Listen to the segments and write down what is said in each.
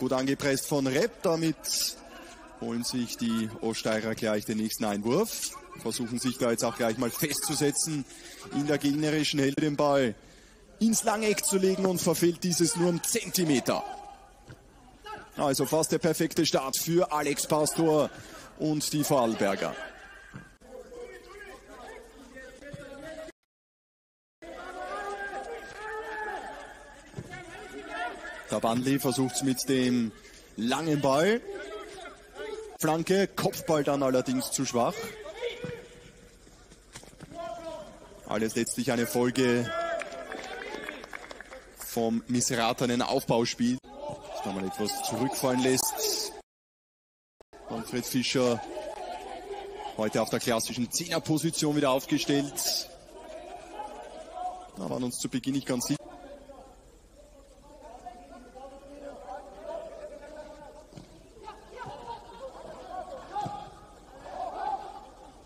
Gut angepresst von Repp, damit holen sich die Osteirer gleich den nächsten Einwurf. Versuchen sich da jetzt auch gleich mal festzusetzen in der gegnerischen Hälfte den Ball ins Langeck zu legen und verfehlt dieses nur um Zentimeter. Also fast der perfekte Start für Alex Pastor und die Vorarlberger. Bandli versucht es mit dem langen Ball. Flanke, Kopfball dann allerdings zu schwach. Alles letztlich eine Folge vom missratenen Aufbauspiel. Das da mal etwas zurückfallen lässt. Manfred Fischer heute auf der klassischen Zehnerposition wieder aufgestellt. Da waren uns zu Beginn nicht ganz sicher.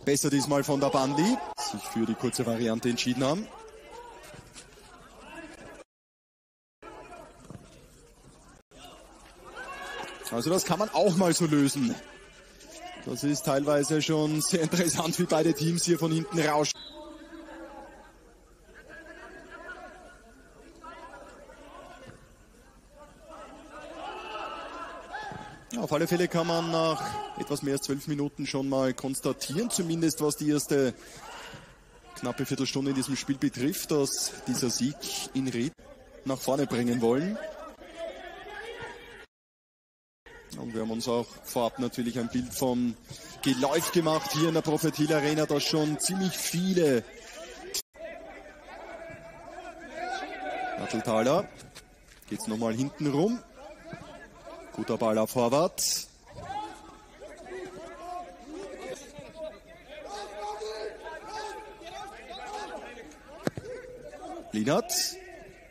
Besser diesmal von der Bandi, sich für die kurze Variante entschieden haben. Also das kann man auch mal so lösen. Das ist teilweise schon sehr interessant, wie beide Teams hier von hinten rauschen. Alle Fälle kann man nach etwas mehr als zwölf Minuten schon mal konstatieren, zumindest was die erste knappe Viertelstunde in diesem Spiel betrifft, dass dieser Sieg in Ried nach vorne bringen wollen. Und wir haben uns auch vorab natürlich ein Bild vom Geläuf gemacht hier in der Prophetil Arena, dass schon ziemlich viele Natteltaler geht's nochmal hinten rum. Guter Ball auf Horvath. Linert.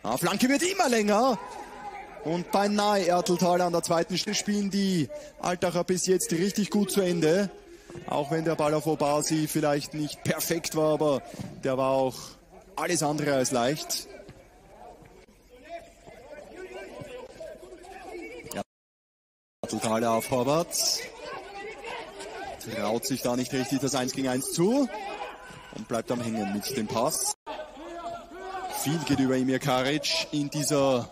Ah, Flanke wird immer länger. Und beinahe Erteltal an der zweiten Stelle spielen die Altacher bis jetzt richtig gut zu Ende. Auch wenn der Ball auf Obasi vielleicht nicht perfekt war, aber der war auch alles andere als leicht. Erteltaler auf Horvath. Traut sich da nicht richtig das 1 gegen 1 zu und bleibt am Hängen mit dem Pass. Viel geht über Emir Karic in dieser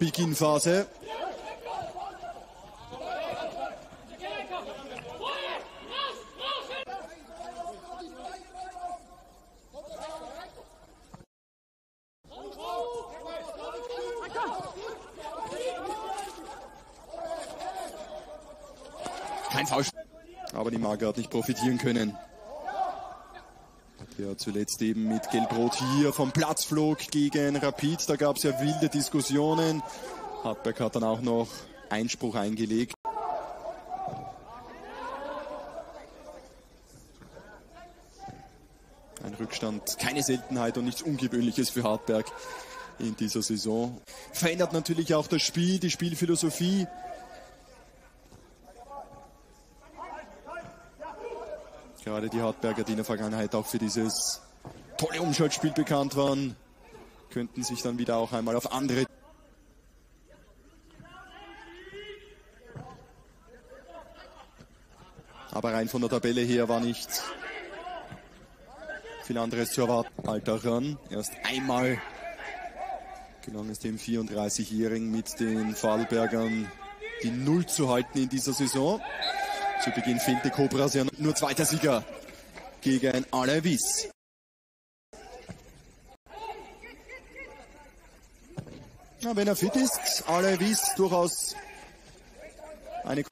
Beginnphase. Kein Foul. Aber die Marke hat nicht profitieren können. Der zuletzt eben mit Gelbrot hier vom Platz flog gegen Rapid. Da gab es ja wilde Diskussionen. Hartberg hat dann auch noch Einspruch eingelegt. Ein Rückstand, keine Seltenheit und nichts Ungewöhnliches für Hartberg in dieser Saison. Verändert natürlich auch das Spiel, die Spielphilosophie. Gerade die Hartberger, die in der Vergangenheit auch für dieses tolle Umschaltspiel bekannt waren, könnten sich dann wieder auch einmal auf andere Aber rein von der Tabelle her war nicht viel anderes zu erwarten. Alter Run. Erst einmal gelang es dem 34-Jährigen mit den Vorarlbergern die Null zu halten in dieser Saison. Zu Beginn fehlte Cobras ja nur zweiter Sieger gegen Alevis. Ja, wenn er fit ist, Alevis durchaus eine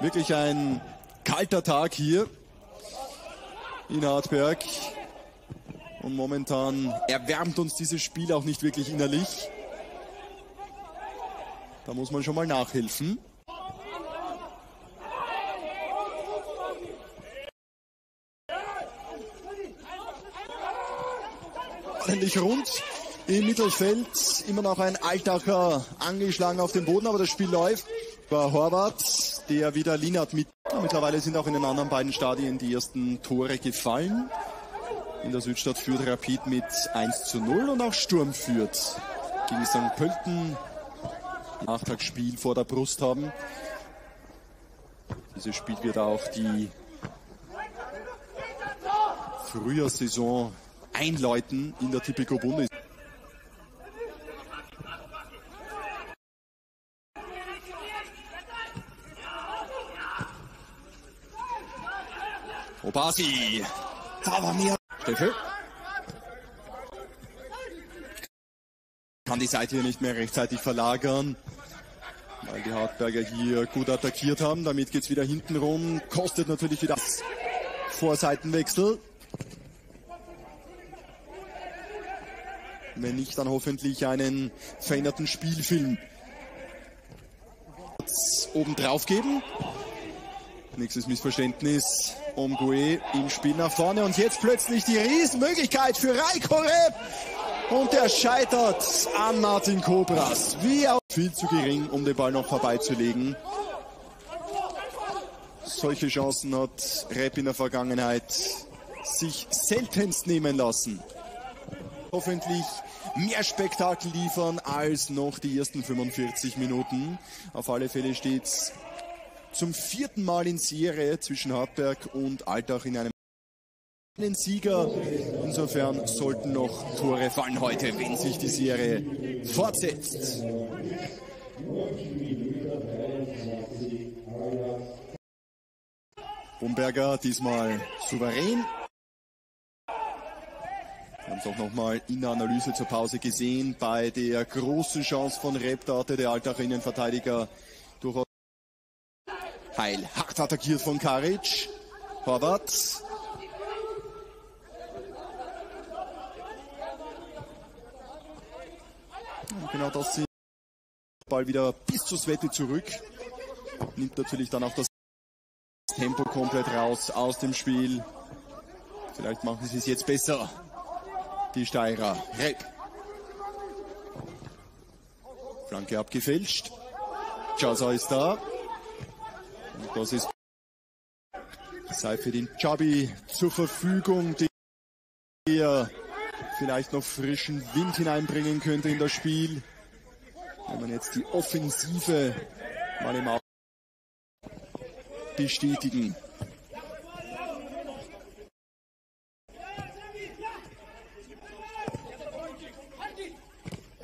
wirklich ein kalter Tag hier in Hartberg. Und momentan erwärmt uns dieses Spiel auch nicht wirklich innerlich. Da muss man schon mal nachhelfen. Ordentlich rund im Mittelfeld. Immer noch ein Altacher angeschlagen auf dem Boden, aber das Spiel läuft. War Horvath, der wieder Linat mit. Mittlerweile sind auch in den anderen beiden Stadien die ersten Tore gefallen. In der Südstadt führt Rapid mit 1 zu 0 und auch Sturm führt gegen St. Pölten Nachtragsspiel vor der Brust haben. Dieses Spiel wird auch die Frühjahrssaison einläuten in der Tipico Bundes. Obasi. Da. Steffel. Kann die Seite hier nicht mehr rechtzeitig verlagern, weil die Hartberger hier gut attackiert haben. Damit geht's wieder hinten rum. Kostet natürlich wieder Vorseitenwechsel. Wenn nicht, dann hoffentlich einen veränderten Spielfilm obendrauf geben. Nächstes Missverständnis. Omgue im Spiel nach vorne und jetzt plötzlich die Riesenmöglichkeit für Raiko Rep. Und der scheitert an Martin Kobras. Wie auch viel zu gering, um den Ball noch vorbeizulegen. Solche Chancen hat Rep in der Vergangenheit sich seltenst nehmen lassen. Hoffentlich mehr Spektakel liefern als noch die ersten 45 Minuten. Auf alle Fälle steht zum vierten Mal in Serie zwischen Hartberg und Altach in einem Sieger. Insofern sollten noch Tore fallen heute, wenn sich die Serie fortsetzt. Bumberger diesmal souverän. Wir haben es auch nochmal in der Analyse zur Pause gesehen. Bei der großen Chance von Reptate, der Altacher Innenverteidiger durchaus Heil. Hart attackiert von Karic. Horvath. Genau das sind Ball wieder bis zur Wette zurück. Nimmt natürlich dann auch das Tempo komplett raus aus dem Spiel. Vielleicht machen sie es jetzt besser. Die Steirer. Rep. Flanke abgefälscht. Chaza ist da. Und das ist sei für den Chabi zur Verfügung, der vielleicht noch frischen Wind hineinbringen könnte in das Spiel. Wenn man jetzt die Offensive mal im Auge bestätigen.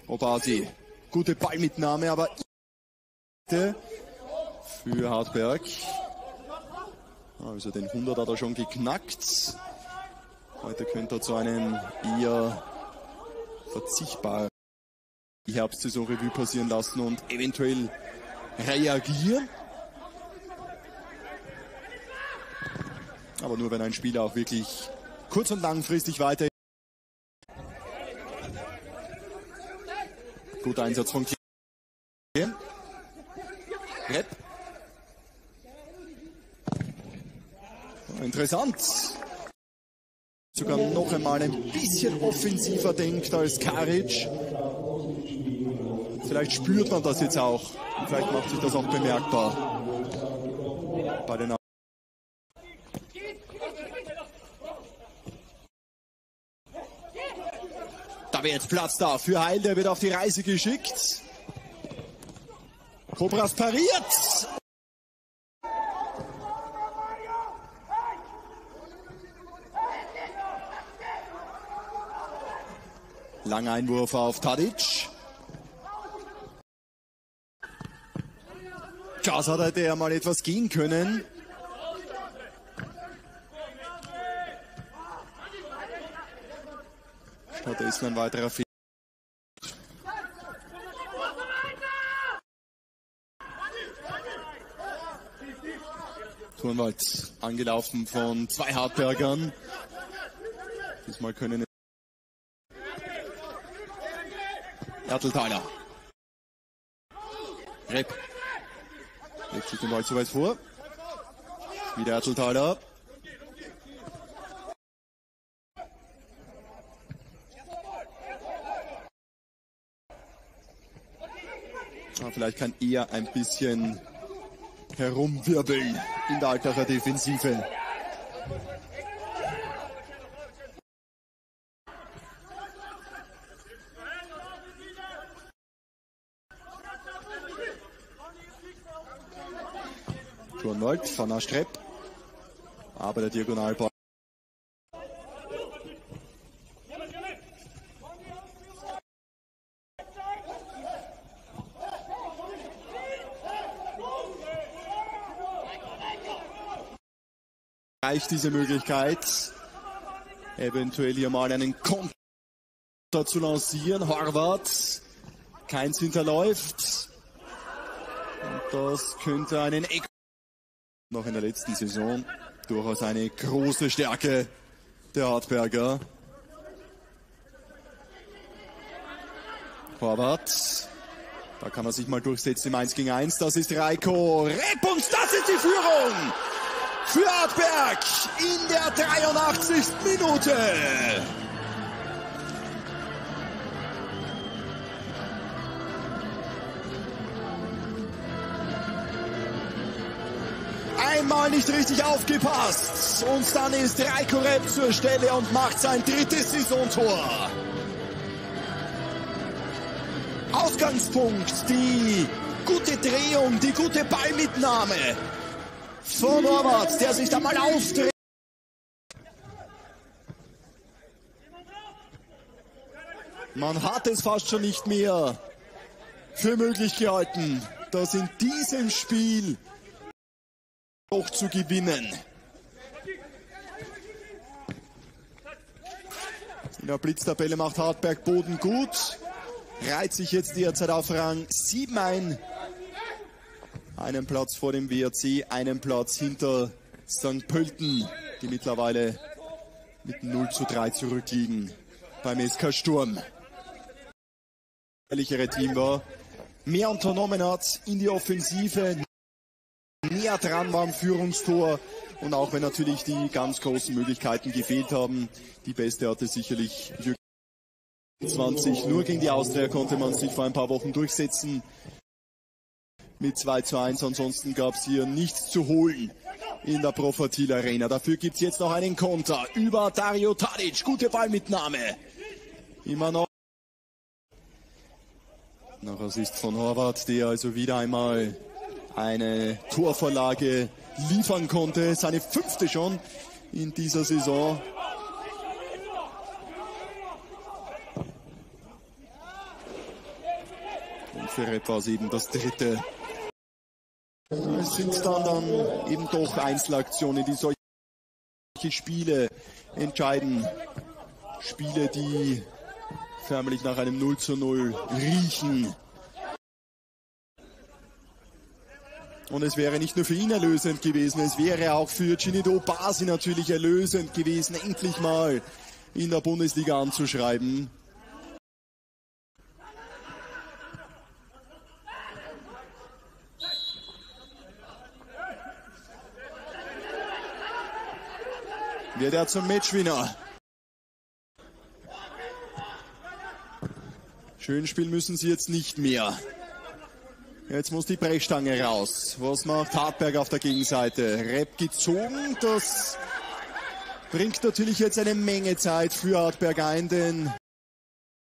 Obasi, gute Ballmitnahme, aber für Hartberg. Also den 100 hat er schon geknackt. Heute könnte er zu einem eher verzichtbaren Herbstsaison Revue passieren lassen und eventuell reagieren. Aber nur wenn ein Spieler auch wirklich kurz- und langfristig weiter. Guter Einsatz von Kien. Rep. Interessant. Sogar noch einmal ein bisschen offensiver denkt als Karic. Vielleicht spürt man das jetzt auch. Vielleicht macht sich das auch bemerkbar. Bei den Wäre jetzt Platz da für Heil, der wird auf die Reise geschickt. Cobras pariert. Langer Einwurf auf Tadic. Jazz hat hätte ja mal etwas gehen können. Stattdessen ein weiterer Fehler. Turnwald angelaufen von zwei Hartbergern. Diesmal können Erteltaler. Repp. Legt sich den Ball zu weit vor. Wieder Erteltaler. man vielleicht kann er ein bisschen herumwirbeln in der Altacher Defensive. Turnwald, Schanner Strepp, aber der Diagonalball Reicht diese Möglichkeit, eventuell hier mal einen Konter zu lancieren. Horvath, keins hinterläuft. Und das könnte einen Eck noch in der letzten Saison durchaus eine große Stärke der Hartberger. Horvath, da kann er sich mal durchsetzen im 1 gegen 1. Das ist Reiko Repp das ist die Führung für Hartberg in der 83. Minute. Einmal nicht richtig aufgepasst und dann ist Reiko Repp zur Stelle und macht sein drittes Saisontor. Ausgangspunkt, die gute Drehung, die gute Ballmitnahme von Norbert, der sich da mal aufdreht. Man hat es fast schon nicht mehr für möglich gehalten, das in diesem Spiel auch zu gewinnen. In der Blitztabelle macht Hartberg Boden gut, reiht sich jetzt derzeit auf Rang 7 ein einen Platz vor dem WRC, einen Platz hinter St. Pölten, die mittlerweile mit 0 zu 3 zurückliegen beim SK Sturm. Ehrlichere Team war, mehr unternommen hat in die Offensive, näher dran war am Führungstor und auch wenn natürlich die ganz großen Möglichkeiten gefehlt haben, die beste hatte sicherlich Jürgen 20. Nur gegen die Austria konnte man sich vor ein paar Wochen durchsetzen mit 2 zu 1. Ansonsten gab es hier nichts zu holen in der Profatil Arena. Dafür gibt es jetzt noch einen Konter über Dario Tadic. Gute Ballmitnahme. Immer noch. Noch Assist von Horvath, der also wieder einmal eine Torvorlage liefern konnte. Seine fünfte schon in dieser Saison. Und für etwas eben das dritte es sind dann, dann eben doch Einzelaktionen, die solche Spiele entscheiden. Spiele, die förmlich nach einem 0 zu 0 riechen. Und es wäre nicht nur für ihn erlösend gewesen, es wäre auch für Ginido Basi natürlich erlösend gewesen, endlich mal in der Bundesliga anzuschreiben. Wird er zum Matchwinner. Schön spielen müssen sie jetzt nicht mehr. Jetzt muss die Brechstange raus. Was macht Hartberg auf der Gegenseite? Rep gezogen. Das bringt natürlich jetzt eine Menge Zeit für Hartberg ein, denn